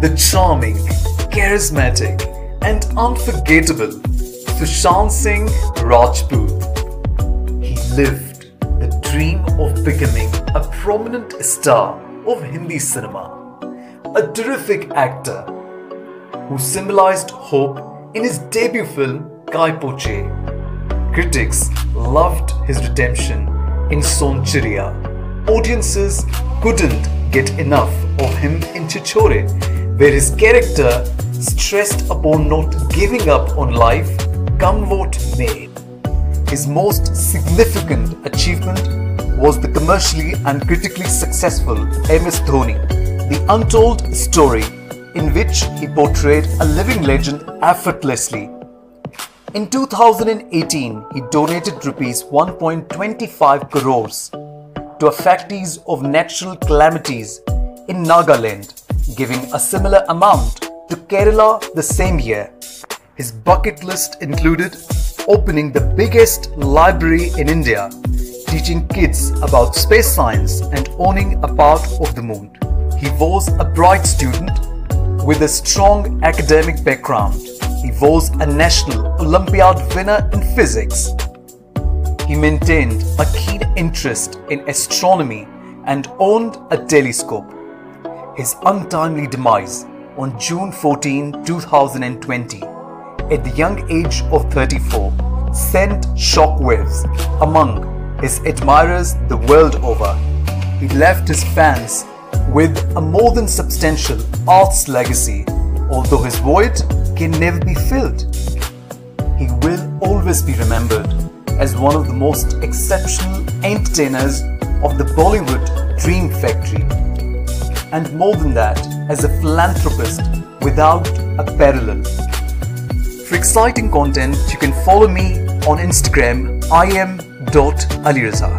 the charming, charismatic, and unforgettable Sushant Singh Rajput. He lived the dream of becoming a prominent star of Hindi cinema, a terrific actor who symbolized hope in his debut film Kai Po Che. Critics loved his redemption in Sonchiriya. Audiences couldn't get enough of him in Chhichhore, where his character stressed upon not giving up on life come what may. His most significant achievement was the commercially and critically successful MS Dhoni, the untold story in which he portrayed a living legend effortlessly. In 2018, he donated rupees 1.25 crores to affectees of natural calamities in Nagaland, giving a similar amount to Kerala the same year. His bucket list included opening the biggest library in India, teaching kids about space science, and owning a part of the moon. He was a bright student with a strong academic background. He was a national Olympiad winner in physics. He maintained a keen interest in astronomy and owned a telescope. His untimely demise on June 14, 2020, at the young age of 34, sent shockwaves among his admirers the world over. He left his fans with a more than substantial arts legacy, although his void can never be filled. He will always be remembered as one of the most exceptional entertainers of the Bollywood Dream Factory. And more than that, as a philanthropist without a parallel. For exciting content, you can follow me on Instagram, im.aliraza.